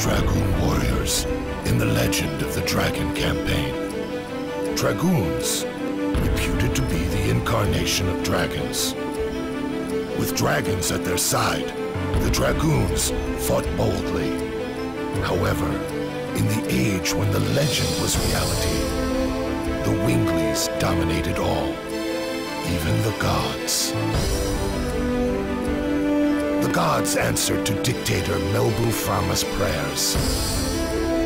Dragoon warriors in the legend of the Dragon campaign. Dragoons, reputed to be the incarnation of dragons. With dragons at their side, the Dragoons fought boldly. However, in the age when the legend was reality, the Winglies dominated all, even the gods. The gods answered to dictator Melbu Frahma's prayers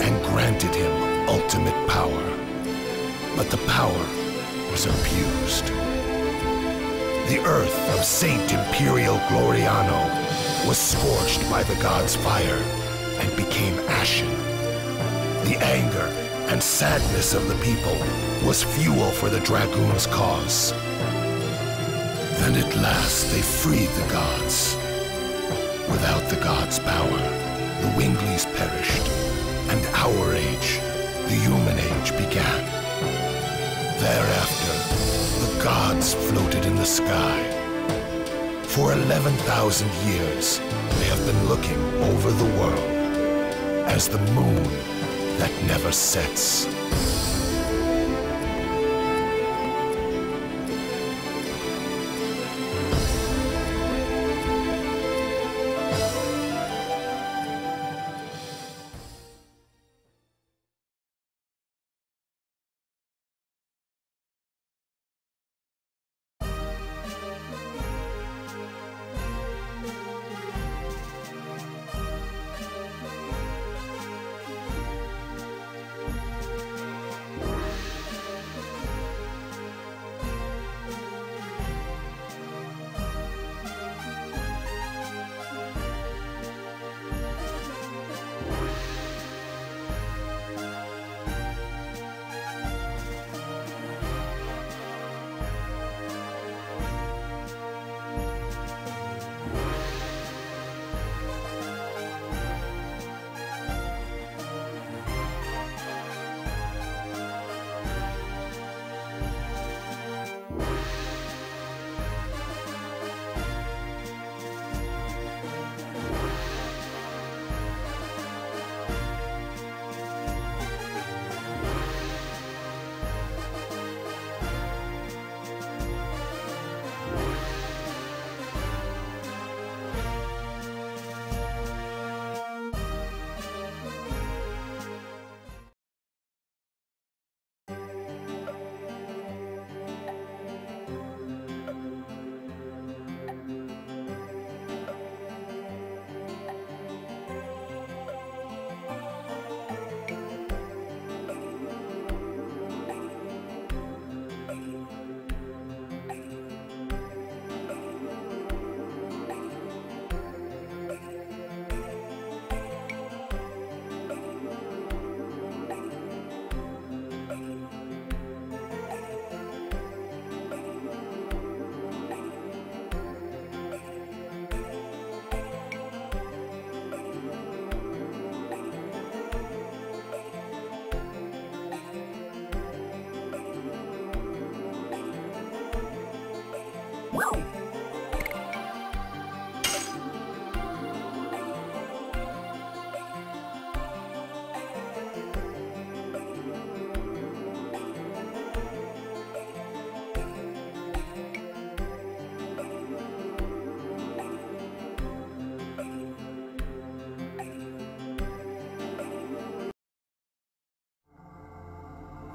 and granted him ultimate power. But the power was abused. The earth of Saint Imperial Gloriano was scorched by the god's fire and became ashen. The anger and sadness of the people was fuel for the Dragoon's cause. Then at last they freed the gods. Without the gods' power, the Winglies perished, and our age, the human age, began. Thereafter, the gods floated in the sky. For 11,000 years, they have been looking over the world as the moon that never sets.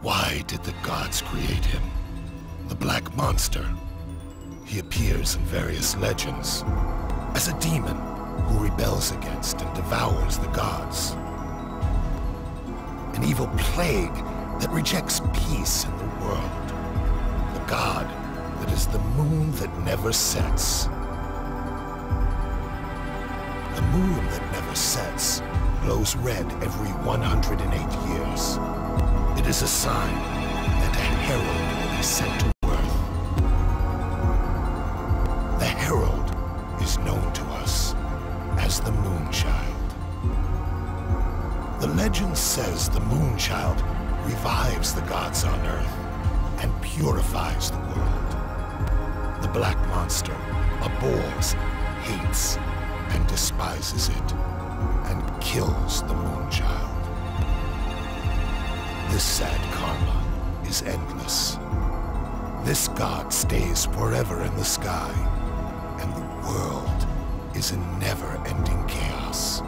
Why did the gods create him? The Black Monster. He appears in various legends as a demon who rebels against and devours the gods. An evil plague that rejects peace in the world. The god that is the moon that never sets. The moon that never sets glows red every 108 years. It is a sign that a herald will be sent to Earth. The herald is known to us as the Moonchild. The legend says the Moonchild revives the gods on Earth and purifies the world. The Black Monster abhors, hates, and despises it. Is endless. This god stays forever in the sky, and the world is in never-ending chaos.